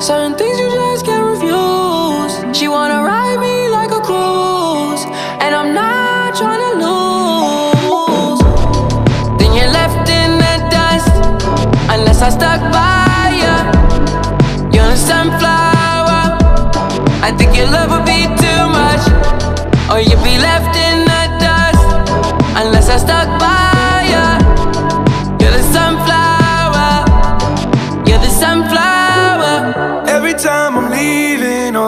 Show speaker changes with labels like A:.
A: Certain things you just can't refuse. She wanna ride me like a cruise, and I'm not trying to lose. Then you're left in the dust, unless I stuck by ya. You're a sunflower. I think your love would be too much, or you'd be left in the dust, unless I stuck by ya. You're the sunflower. You're the sunflower
B: time I'm leaving. on.